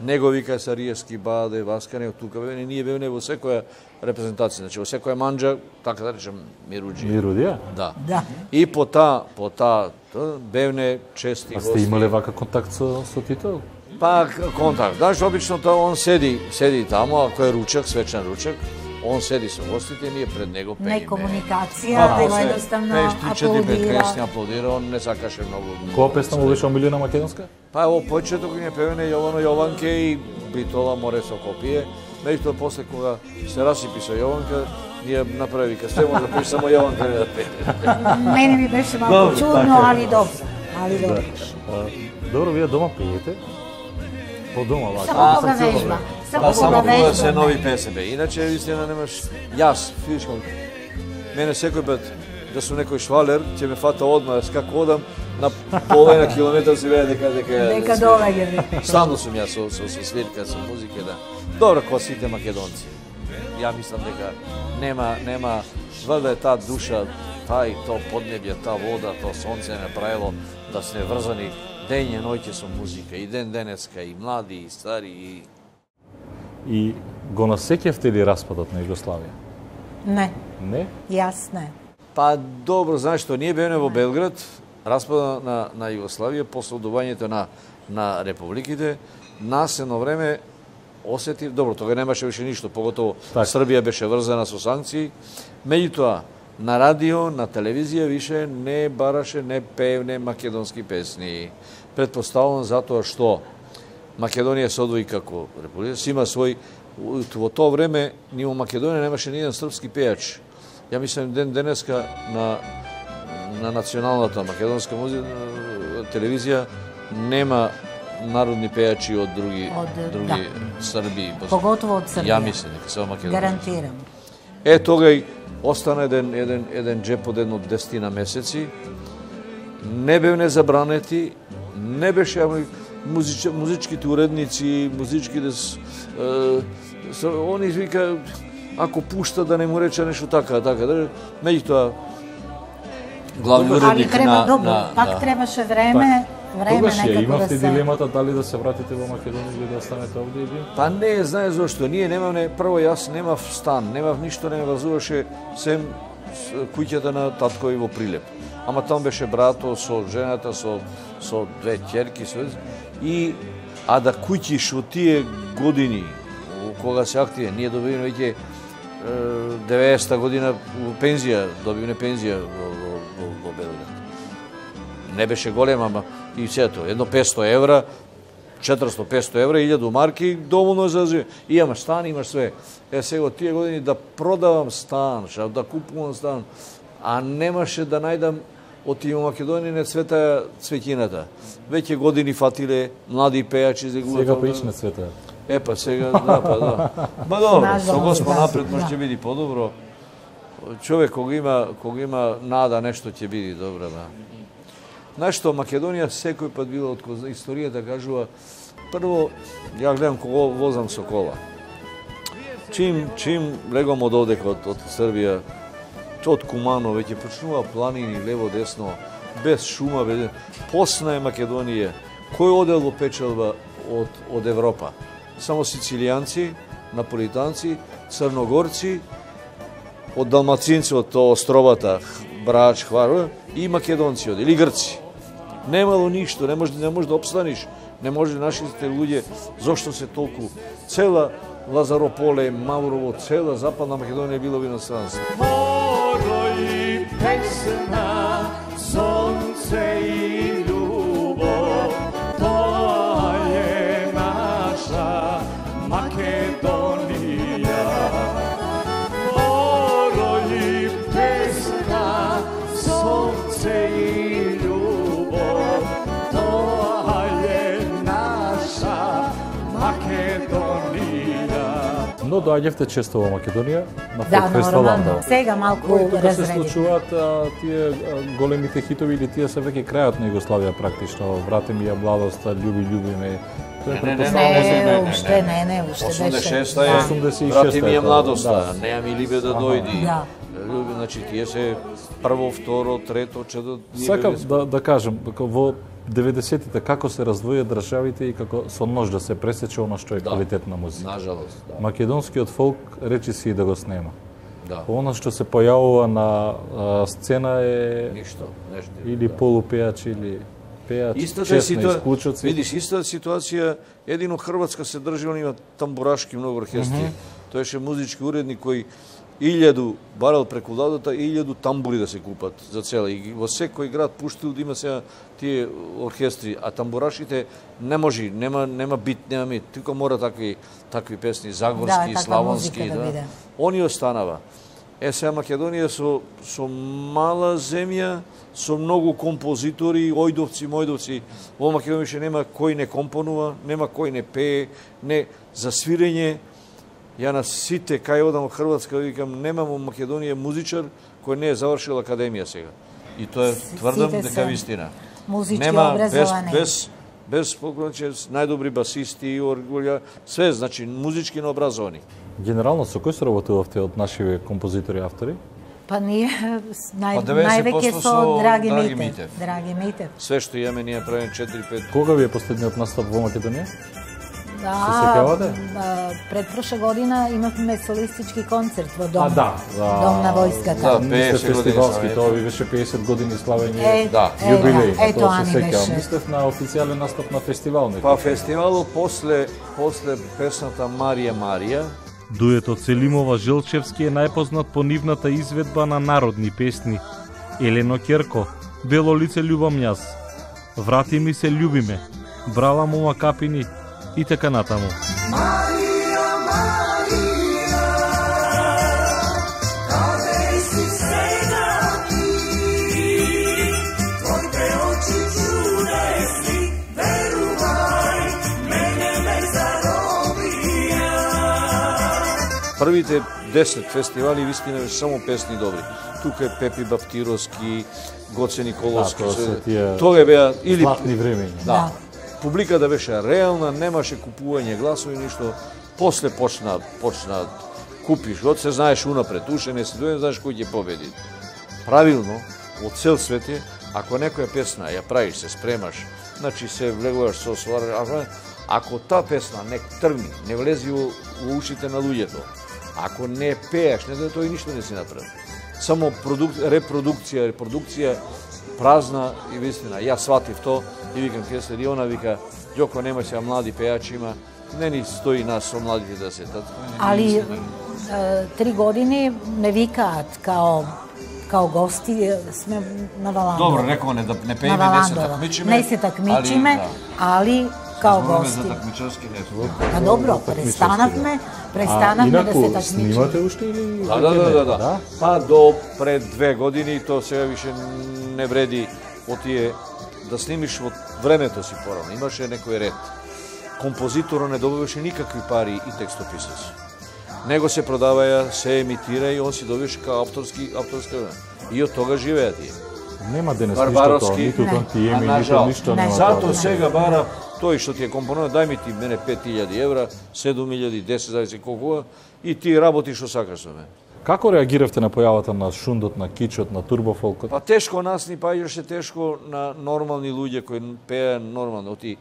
Него вика Сариевски баде, Васкане, од тука бевне, ние бевне во секоја репрезентација, значи во секоја манџа, така да речем, мируџи. Мирудија. Да. Да. И по таа, по таа, т- бевне чести А сте имале вака контакт со, со Тито? Па контакт. Знаеш, обично тоа он седи, седи таму, ако е ручек, свечен ручек, он седи со гостите, ние пред него пееме. Не комуникација, него едноставно пееш три, четири, пет аплодира. песни, аплодира, он не сакаше многу. Која песна му беше омилена македонска? Па во почеток ние пеене Јовано Јованке и Битола море со копие. Меѓутоа после кога се расипи со Јованка, ние направи вика, сте може да пееш само Јованка не да пее. Мене ми беше малку Добро, чудно, така. али добро. Али добро. Добро, вие дома пеете? По дома вака. Само кога цело вежба. Време. Само Па само кога кога се нови песебе. Иначе вистина немаш јас физичко. Мене секој пат да сум некој швалер, ќе ме фата одма, како одам на половина километар се виде дека дека Дека доаѓа. Стално сум јас со со, со свирка, со музика, да. Добро како сите македонци. Ја мислам дека нема нема валјда е таа душа, таа и то поднебје, таа вода, то сонце ме правило да сме врзани дење ноќе со музика, и ден денеска, и млади, и стари, и И го насеќевте ли распадот на Југославија? Не, Не? јас не. Па добро, знаеш што, ние бевме во Белград, распада на, на Југославија, после одувањето на, на републиките, нас едно време осети, добро, тога немаше више ништо, поготово Така. Србија беше врзана со санкции, меѓутоа, на радио, на телевизија више не бараше, не пеевне македонски песни. Предпоставувам затоа што Македонија се одвои како република, си има свој во тоа време ни во Македонија немаше ни еден српски пејач. Ја мислам ден денеска на на националната македонска музика телевизија нема народни пејачи од други Од, други да. Срби. Поготово од Србија. Ја мислам дека само македонски. Гарантирам. Е, тогај остана еден, еден, еден джеп од едно дестина месеци. Не бевне забранети, не беше музич, музичките уредници, музичките с, е, с, они вика ако пушта да не му рече нешто така, така, да, меѓутоа главни уредник треба на, добро, на, пак да. требаше време, време Тогаш ја некако да имавте се... дилемата дали да се вратите во Македонија или да останете овде или? Па не, знае зошто. Ние немаме, прво јас немав стан, немав ништо, не ме врзуваше сем куќата на татко и во Прилеп. Ама таму беше брато со жената, со, со две ќерки, со и а да куќиш во тие години, кога се активен, ние добивме веќе 90-та година пензија, добивме пензија во, во, во, во Белград. Не беше голема, ама и се тоа, едно 500 евра, 400-500 евра, 1000 марки, доволно за живе. Имаш стан, имаш све. Е, сега од тие години да продавам стан, ша, да купувам стан, а немаше да најдам од тие Македонија не цвета цвеќината. Веќе години фатиле млади пејачи за Сега па ичне света. Е, па сега, да, па да. Ба добро, со Господ да. напред може Да. ќе биде подобро. Човек кога има, кога има нада, нешто ќе биде добро, да. Знаеш што, Македонија секој пат била од историјата кажува, прво, ја гледам кога возам со кола. Чим, чим легам од одека од, од Србија, од Кумано, веќе почнува планини, лево, десно, без шума, без... Посна е Македонија. Кој одел во печалба од, од Европа? Само сицилијанци, наполитанци, црногорци, од далмацинци од островата, Брач, Хвар, и македонци од или грци. Немало ништо, не може не може да обстаниш, не може нашите луѓе зошто се толку цела Лазарополе, Маврово, цела западна Македонија била во иностранство. Моро и песна, сонце и љубов, доаѓавте често во Македонија на Да. Андал. Сега малку тука се случуваат а, тие а, големите хитови или тие се веќе крајот на Југославија практично. Врати ми ја младоста, љуби, љуби ме. Тоа е Не, не, не, не, Не, не, не, уште не, не, уште беше. 86-та е, Да. 86-та брати ми тоа, младоста, да. неа ми либе да дојди. Да. Люби, значи тие се прво, второ, трето, ние Сакам да, да кажам, во 90-тите како се раздвоја државите и како со нож да се пресече она што е Да. квалитетна музика. Нажалост, да. Македонскиот фолк речи си и да го снема. да. Она што се појавува на а, сцена е Ништо, нешто. или полупеач или пеач, Истата ситуација, исклучоци. видиш, истата ситуација, едино Хрватска се држи, он има тамбурашки многу оркестри. Тој беше музички уредник кој илјаду барал преку владата, илјаду тамбури да се купат за цела. И во секој град пуштил да има сега тие оркестри, а тамбурашите не може, нема нема бит, нема мит, тука мора такви такви песни загорски, Да, славонски, да да. биде. Они останава. Е, сега Македонија со, со мала земја, со многу композитори, ојдовци, мојдовци. Во Македонија нема кој не компонува, нема кој не пее, не за свирење. Ја на сите кај одам во Хрватска викам немам во Македонија музичар кој не е завршил академија сега. И тоа е тврдам Сите дека вистина. музички Нема без образовани. без без значи најдобри басисти, оргулја, све значи музички наобразовани. Генерално со кој соработувавте од нашиве композитори и автори? Па ние *laughs* нај, Па 90% највеќе со со Драги Драги Митев. Митев. Драги Митев. Све што имаме ние правиме 4-5 Кога ви е последниот настап во Македонија? Да, сеќавате? а, пред прошла година имавме солистички концерт во дом. А, да. За- Дом на војската. Да, Мисле 50 години фестивалски, тоа ви беше 50 години славење. Е, Да, Јубилеј, да, е, тоа тоа се сеќавам. Мислев на официјален настап на фестивал некој. Па фестивалот после после песната Марија Марија, Дуетот Селимова Желчевски е најпознат по нивната изведба на народни песни. Елено Керко, Бело лице љубам јас, Врати ми се љубиме, Брала му макапини и така натаму. првите 10 фестивали вистина беше само песни добри. Тука е Пепи Баптировски, Гоце Николовски, Да, тоа се тие тога беа или Златни времења. Да. Публиката да беше реална, немаше купување гласови ништо. После почна почна купиш, од се знаеш унапред, уште не си дојден, знаеш кој ќе победи. Правилно, од цел свет е, ако некоја песна ја правиш, се спремаш, значи се влегуваш со свар, ако, таа та песна не тргни, не влези во, во ушите на луѓето, ако не пееш, не да тој ништо не си направил. Само продук, репродукција, репродукција празна и вистина. Ја сватив тоа и викам ке се она вика Ѓоко нема сега млади пејачи има, не ни стои нас со младите да се тат. Али е, три години не викаат као као гости сме на Валандово. Добро, рекоа не да не пееме, не се такмичиме. Не се такмичиме, али, да. али као гости. за такмичарски не. А добро, престанавме, престанавме да се инаку, такмичиме. снимате уште или? Да, да, да, да, да. Па до пред две години то сега више не вреди од тие да снимиш во времето си порано. Имаше некој ред. Композиторот не добиваше никакви пари и текстописец. Него се продаваја, се емитира и он си добиваше као авторски авторска и од тога живеат тие. Нема денес Барбаровски. ништо тоа, ниту А, ниту ништо Не. нема. Зато сега бара тој што ти е компонент, дај ми ти мене 5000 евра, 7000, 10 зависи колку и ти работиш што сакаш со мене. Како реагиравте на појавата на шундот, на кичот, на турбофолкот? Па тешко нас ни паѓаше тешко на нормални луѓе кои пееа нормално. Ти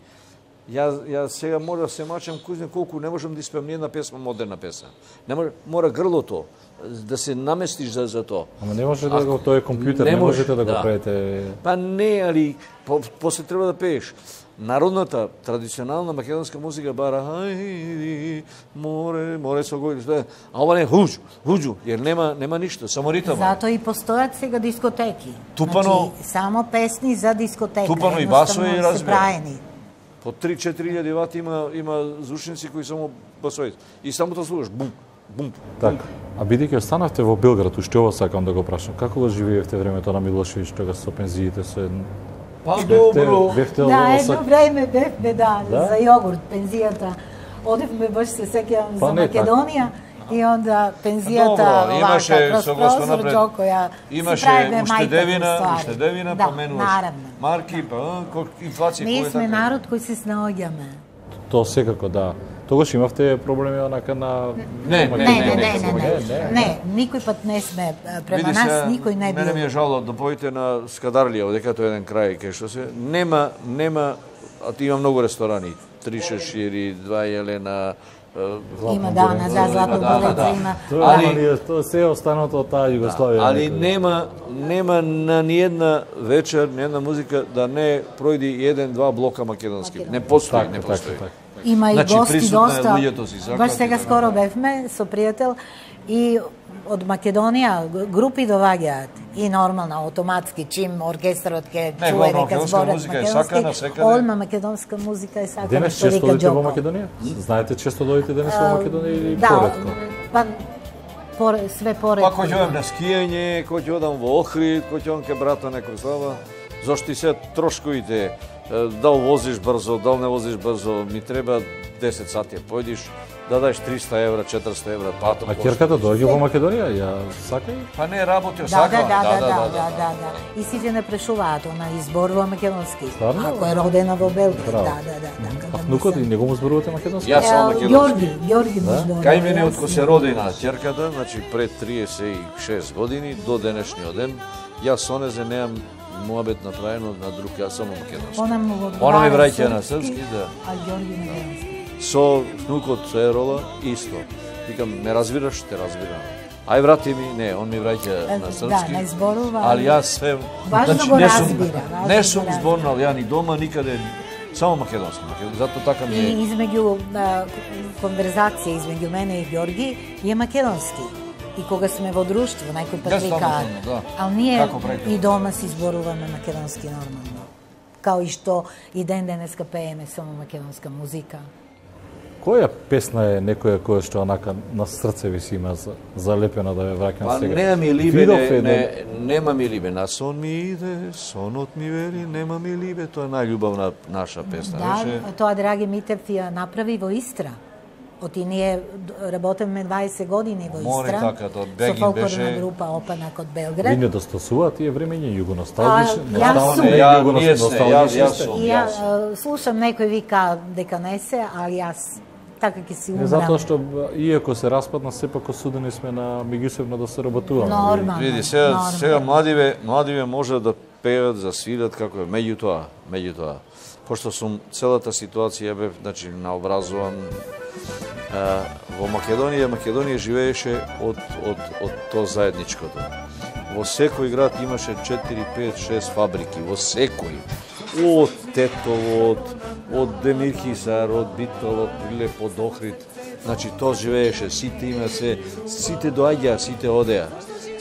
Ја, ја сега мора да се мачам кој знае колку не можам да испеам ни една песма модерна песна. Не може, мора грлото да се наместиш за за тоа. Ама не може да го тој е компјутер, не не, може, можете да го да. правите. Па не, али по, после треба да пееш. Народната, традиционална македонска музика бара хајди, море, море со гојли, што е. А ова не хуџу, хуџу, jer нема нема ништо, само ритам. Зато и постојат сега дискотеки. Тупано- Значи, само песни за дискотека. Тупано и басови, се разбира. праени. По 3-4 илјади вати има има звучници кои само басови. И само тоа слушаш бум, бум. Така. А бидејќи останавте во Белград, уште ова сакам да го прашам. Како го живеевте времето на Милошевиќ, тога со пензиите се Па бевте, бевте Да, едно сак... време бевме, да, Да? за јогурт, пензијата. одевме баш се сеќавам Па за не, така. Македонија и онда пензијата Добро, имаше кроз со господа ја си Имаше уштедевина, уштедевина, да, поменуваш наравно. марки, па инфлација Ние кој е сме така. народ кој се снаоѓаме. Тоа секако, да. Тогаш имавте проблеми онака на Не, не, не, не, не, не, никој пат не сме према нас, никој не бил. Мене ми е жало да поите на Скадарлија, од тоа еден крај кај што се нема нема а ти има многу ресторани, три шешири, два Јелена, Има дана, да, златно да, да, да. има. Али тоа се останато од таа Југославија. Да, али нема нема на една вечер, ниедна музика да не пројди еден-два блока македонски. Не постои, така, не така, постои. Така. Има и Значи, гости доста. луѓето си сакаат Баш сега така. скоро бевме со пријател и од Македонија групи доваѓаат и нормално автоматски чим оркестрот ќе чуе македонска зборат музика е македонски, сакана секаде. одма македонска музика е сакана Денес често дојдете во. Македонија? Знаете често дојдете денес во Македонија или Да, поретко? па поре, све поредко. Па кој ќе одам на скијање, кој ќе одам во Охрид, кој ќе одам ке брата некој слава. Зошто и се трошковите, дал возиш брзо, дал не возиш брзо, ми треба 10 сати да појдиш, да даеш 300 евра, 400 евра, патот. А керката доаѓа во Македонија, ја сака и Па не работи, Да, сака. да, да, да, да, да, да, да. И сите не прешуваат, она изборува македонски. Стварно? Ако е родена во Белград, да, да, да. така А да внукот и него му зборувате македонски? Јас само Е, македонски. Ѓорги, Ѓорги Мождонов. Кај мене од се родина ќерката, значи пред 36 години до денешниот ден, јас со незе немам муабет направено на друг, јас само македонски. Она Она ми враќа на српски, да. А Ѓорги македонски. Со внукот со Ерола исто. Викам, ме разбираш, те разбирам. Ај врати ми, не, он ми враќа на да, српски. не зборува, Али али- јас све Важно значи го не сум разбира, не сум зборнал ја ни дома никаде само македонски, македонски. Зато така ми И е. измеѓу а, конверзација измеѓу мене и Ѓорги е македонски. И кога сме во друштво, некој пат Јас вика, таму, да. а ние и дома си зборуваме македонски нормално. Као и што и ден денеска пееме само македонска музика. Која песна е некоја која што онака на срце ви си има за- залепена да ве враќам Па сега? нема ми либе, не, еден- не, нема ми либе. На сон ми иде, сонот ми вели, нема ми либе. Тоа е најљубавна наша песна. Да, Беше, тоа Драге Митев ја направи во Истра. Оти ние работевме 20 години во Море Истра. така, тоа со Бегин фолклорна беше- група Опанак од Ви Белград. недостасува тие времења ностални, сум. Не, ја- слушам некој вика дека не се, али јас така ќе си Не умрам. затоа што иако се распадна, сепак осудени сме на меѓусебно да се работуваме. Нормално. Види, сега, нормално. сега младиве, младиве може да пеат, да свират како е. Меѓутоа, меѓутоа, пошто сум целата ситуација бев, значи, наобразуван а, во Македонија, Македонија живееше од, од, од тоа заедничкото. Во секој град имаше 4, 5, 6 фабрики, во секој. Од Тетово, од, од Демирхисар, од Битол, од Прилеп, од Охрид. Значи, тоа живееше, сите има се, сите доаѓаа, сите одеа.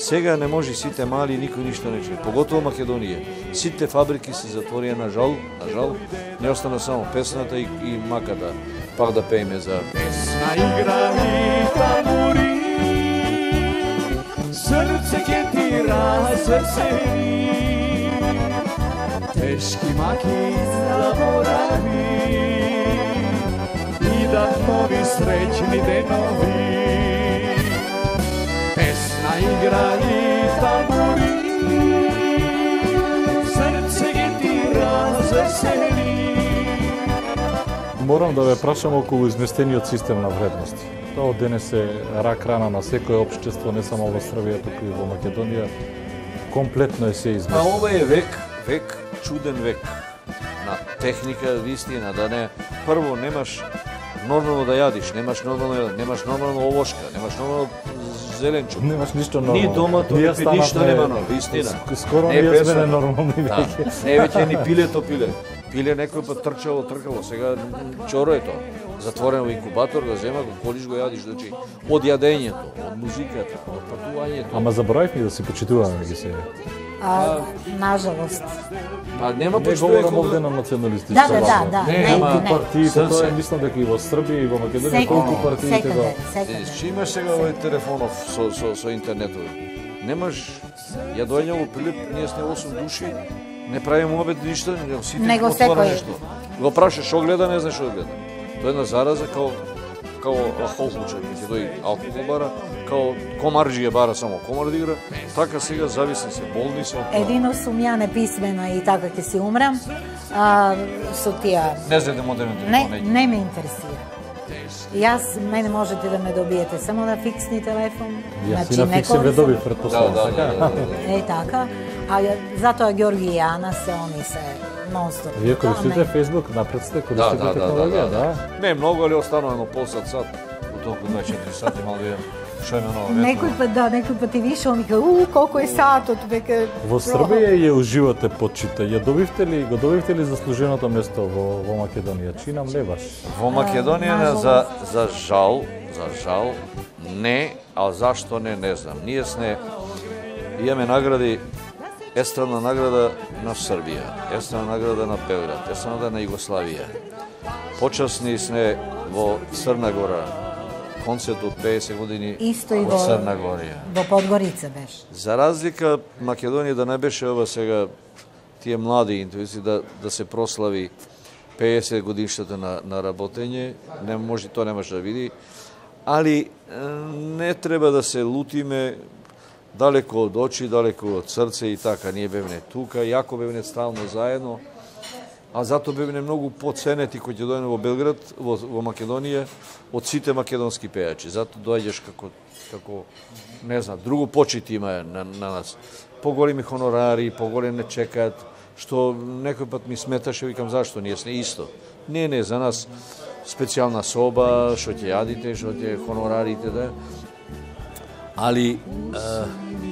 Сега не може сите мали, никој ништо не чуе, поготово Македонија. Сите фабрики се затворија на жал, на жал, не остана само песната и, и маката. Пак да пееме за Песна игра и тамури Срце ќе ти развесели Тешки маки заборави. И да нови среќни денови. Песна игра и тамури Срце ке ти развесели Морам да ве прашам околу изместениот систем на вредности. Тоа од денес е рак рана на секое општество, не само во Србија, туку и во Македонија. Комплетно е се А изместено. ова е век, век, чуден век. На техника, вистина, да не... Прво, немаш нормално да јадиш, немаш нормално немаш нормално овошка, немаш нормално зеленчук. Немаш ништо нормално. Ни домато, ни ништо нема ново, вистина. ск- Скоро Не ние сме песна. ненормални Да, веќе. не веќе ни пилето пиле. Пиле некој пат трчало, тркало, сега чоро е тоа. Затворен во инкубатор, го зема, го колиш, го јадиш, значи, од јадењето, од музиката, од патувањето. Ама заборавивме да се почитуваме ги се. А, нажалост. Па нема Не говорам овде на националистичка Да, да, да, да. Не, Не, ама не. Партиите, тоа е, мислам дека и во Србија и во Македонија, колку партиите го... секаде, секаде. Видиш, че имаш сега овој телефонов со, со, со интернетот. Немаш, ја доаѓам во Пилип, ние сме 8 души, не правиме обед ништо, сите Него секој. нешто. Го прашаш што гледа, не знаеш што гледа. Тоа е една зараза као као алкохолче, ќе дојде алкохол бара, као е бара само комар да игра, така сега зависни се, болни тоа. Едино сум ја неписмена и така ќе си умрам, а, со тие Не знаете модерен Не, телефон, не ме интересира. Јас, мене можете да ме добиете само на фиксни телефон. Јас значи, на фиксе ве доби Да, предпоставам, да, така? да, да, да. Е, така. А ја- затоа Георги и Јана се они се нон-стоп. Вие користите Facebook, напред сте, Да, користите да, да, да, технологија, да, да. Не многу, али останува едно пол сат сат, у толку 24 сати, мал видам, што е ново Некој пат, да, некој пат и више, он вика, у, колку е сатот, века... Во Србија ја уживате почита. Ја добивте ли, го добивте ли заслуженото место во, во Македонија? Чинам не баш. Во Македонија за за жал, за жал не, а зашто не, не знам. Ние сме имаме награди Естрана награда на Србија, Естрана награда на Белград, Естрана награда на Југославија. Почасни сме во Црна Гора. Концерт од 50 години Исто и во Црна Горија. во Подгорица беше. За разлика Македонија да не беше ова сега тие млади интуиции да да се прослави 50 годишната на на работење, не може тоа не може да види, али не треба да се лутиме далеко од очи, далеко од срце и така. Ние бевне тука, јако бевне стално заедно, а зато бевме многу поценети кои ќе дојдеме во Белград, во, во Македонија, од сите македонски пејачи. Зато доаѓаш како, како не знам, друго почит има на, на нас. Поголеми хонорари, поголем не чекаат, што некој пат ми сметаше, викам зашто ние сме исто. Не, не, за нас специјална соба, што ќе јадите, што ќе хонорарите да. Али е,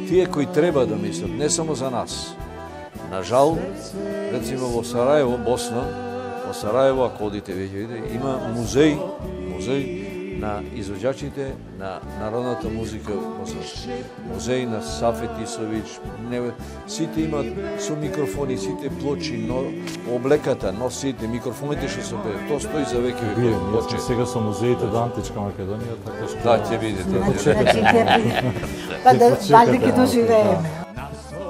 тие кои треба да мислат, не само за нас. На жал, рецимо во Сараево, Босна, во Сараево, ако одите веќе видите, има музеј, музеј на извоđачите на народната музика босанска. Музеј на Сафет Исович, не, сите имаат со микрофони, сите плочи, но облеката, носите, микрофоните што се пеат, тоа стои за веќе Вие, веќе. ние сме сега со музеите до Античка Македонија, така што... Да, ќе видите. Ќе- па да, валјда ќе доживееме.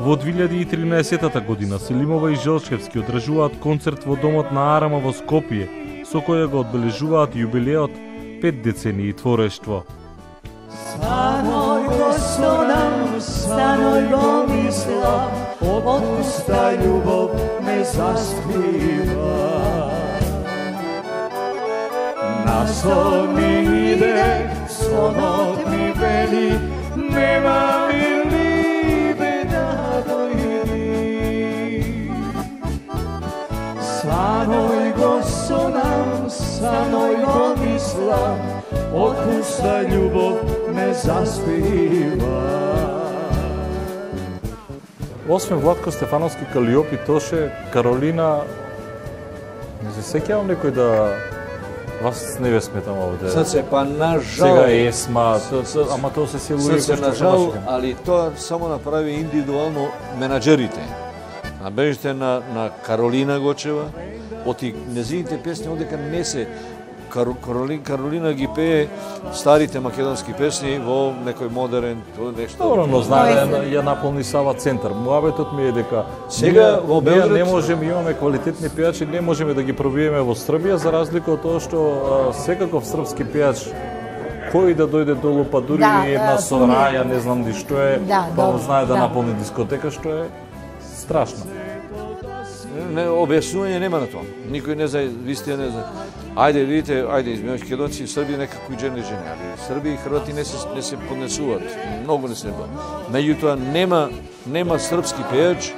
Во 2013 година Селимова и Желшевски одржуваат концерт во домот на Арама во Скопје, со која го одбележуваат јубилеот пет децени и творештво. Станој го сонам, станој го мислам, од пуста љубов ме заспива. На сон ми иде, сонот ми вели, нема ми Саној го сонам, саној го мислам, од пуста љубов ме заспива. Освен Владко Стефановски, Калиопи, Тоше, Каролина, не се сеќавам некој да вас не ве сметам овде. Срце, па на Сега жал, Есма, то, то, ама тоа се си луѓе Срце кои на жал, али тоа само направи индивидуално менаџерите. Набележите на, на Каролина Гочева, оти незините песни одека не се Каро, Каролин, Каролина ги пее старите македонски песни во некој модерен, тоа нешто. Добро, но знае ја, ја наполни Сава центар. Муабетот ми е дека Сега ние- во Белград- не можеме имаме квалитетни пејачи, не можеме да ги пробиеме во Србија за разлика од тоа што а, секаков српски пејач кој да дојде долу, па дури Да, и една да, Сораја, не знам ди што е, Да, па добро, знае да, да. наполни дискотека, што е страшно. Не, објаснување нема на тоа. Никој не знае, вистина не знае. Ајде, видите, ајде, измеѓу македонци и Срби некако и жени жени, али Срби и Хрвати не се не се поднесуваат. Многу не се. Меѓутоа нема нема српски пејач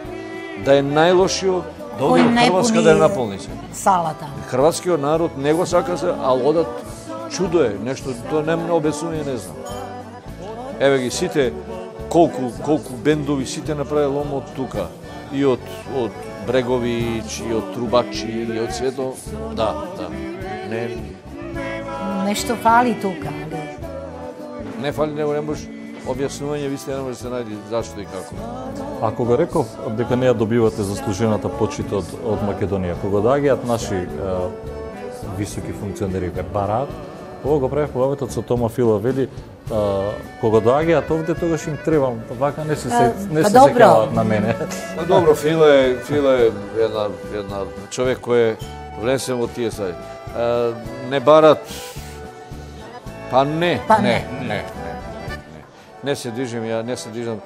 да е најлошиот да оди Кој во не Хрватска да ја наполни се. Салата. Хрватскиот народ не го сака се, а одат чудо е, нешто тоа не на објаснување не знам. Еве ги сите колку колку бендови сите направи лом од тука и од од Брегович и од Трубачи и од свето. Да, да. Не Нешто фали тука, али не фали него не можеш објаснување, ви сте не може да се најде зашто и како. Ако го реков дека не ја добивате заслужената почит од, од Македонија, кога доаѓаат наши е, високи функционери ке бараат, ова го правев погаветот со Тома Фила, вели, е, кога доаѓаат овде, тогаш им требам, вака не се, се не па се добро. секаваат на мене. Па добро, Фила е, Фила е една, една човек кој е внесен во тие. Е, не барат Па не, Па не, не. не, не, не, не. Не се движам, ја не се движам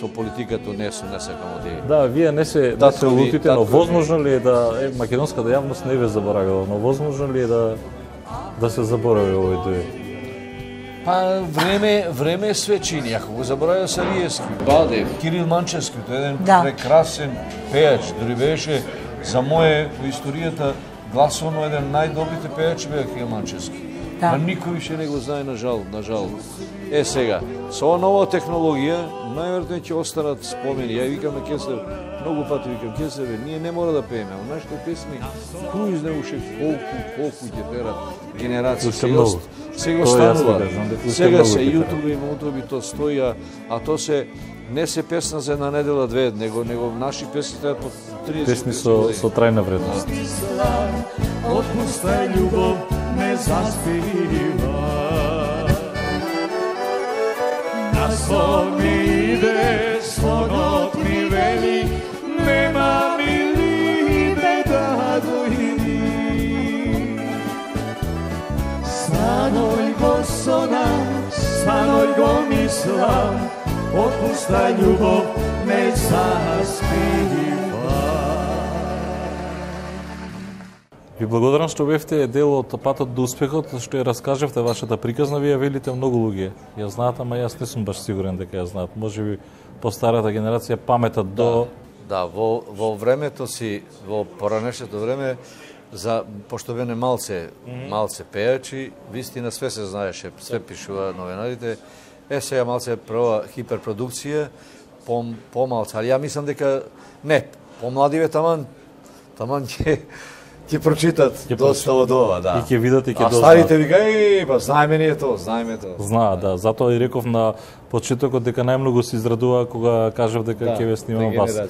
со политиката, не се, не сакам оди. Да, вие не се, не се лутите, но возможно ли е да е, македонската јавност не ве заборавила, но возможно ли е да да се заборави овој дует? Па време, време све чини, ако го заборавя Сариевски, Бадев, Кирил Манчевски, тој е еден Да. прекрасен пејач, дори беше за моje во историјата гласовно еден најдобрите пејачи беа Кирил Манчевски. Да. А никој више не го знае на жал, на жал. Е сега, со ова нова технологија, најверојатно ќе останат спомени. Ја викам на Кесар, многу пати викам, Кесар, бе, ние не мора да пееме, а нашите песни, кој знае уште колку, колку ќе перат генерации. Сега, многу. сега Тоа останува. Сега се YouTube и Мотоби то стои, а, а то се не се песна за една недела две, него него наши песни треба по 30 Песни со со трајна вредност. Отпуста љубов не заспива На сон го мислам Отпуста љубов не заспива Ви благодарам што бевте дел од патот до успехот, што ја раскажавте вашата приказна, вие ја велите многу луѓе. Ја знаат, ама јас не сум баш сигурен дека ја знаат. Може би по старата генерација паметат до Да, во, во времето си, во поранешното време, за, пошто бене малце, малце пејачи, вистина све се знаеше, све пишува новинарите. Е, сега малце прва хиперпродукција, пом, помалце, али ја мислам дека, не, помладиве таман, таман ќе, ќе прочитат Ќе доста од ова, да. И ќе видат и ќе А дознаат. старите вика, еј, па знаеме ние тоа, знаеме тоа. Знаат, да. Затоа и реков на почетокот дека најмногу се израдува кога кажав дека Да, ќе ве снимам вас. да.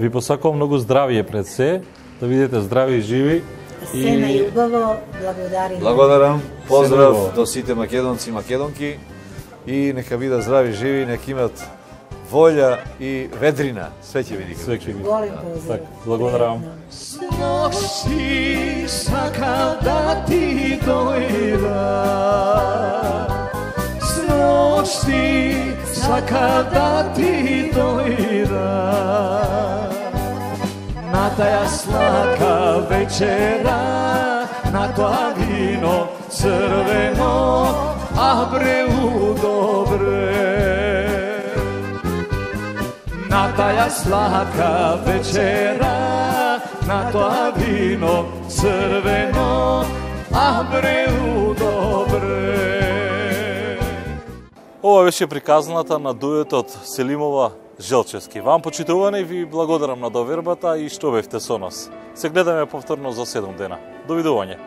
Ви посакувам многу здравје пред се, да видите здрави и живи. Се најубаво, благодарим. Благодарам, Се поздрав до сите македонци и македонки и нека бидат здрави, живи, нека имат волја и ведрина. Све ќе види. Све ќе. Голем поздрав. Так, благодарам. Ноши сакам да ти дојда С ноши сакам да ти дојда Да на таја слака вечера На тоа вино црвено А бре удобре На да таја слака вечера, на тоа вино црвено, а бреу добре. Ова беше приказната на дуетот Селимова Желчевски. Вам почитувани ви благодарам на довербата и што бевте со нас. Се гледаме повторно за 7 дена. Довидување.